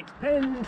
expand